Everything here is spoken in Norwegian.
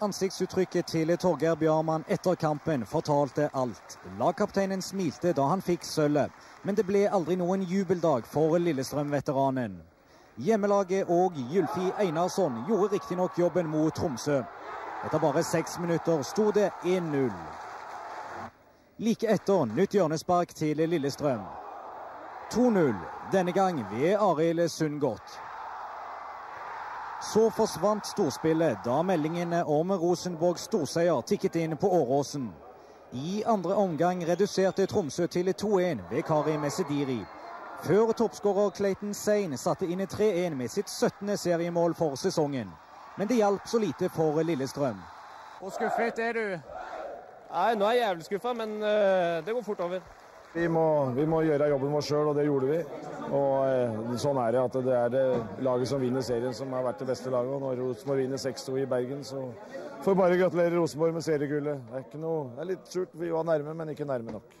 Ansiktsuttrykket til Torgeir Bjarmann etter kampen fortalte alt. Lagkapteinen smilte da han fikk sølvet, men det ble aldri noen jubeldag for Lillestrøm-veteranen. Hjemmelaget og Gylfi Einarsson gjorde riktignok jobben mot Tromsø. Etter bare seks minutter sto det 1-0. Like etter nytt hjørnespark til Lillestrøm. 2-0, denne gang ved Arild Sundgodt. Så forsvant storspillet da meldingene om Rosenborgs storseier tikket inn på Åråsen. I andre omgang reduserte Tromsø til 2-1 ved Kari Mesediri. Før toppskårer Clayton Sane satte inn 3-1 med sitt 17. seriemål for sesongen. Men det hjalp så lite for Lillestrøm. Hvor skuffet er du? Nei, Nå er jeg jævlig skuffa, men uh, det går fort over. Vi må, vi må gjøre jobben vår sjøl, og det gjorde vi. Og eh, Sånn er det. at Det er det laget som vinner serien som har vært det beste laget. og Når Rosenborg vinner 6-2 i Bergen, så får vi bare gratulere Rosenborg med seriegullet. Det er, noe, det er litt surt. Vi var nærme, men ikke nærme nok.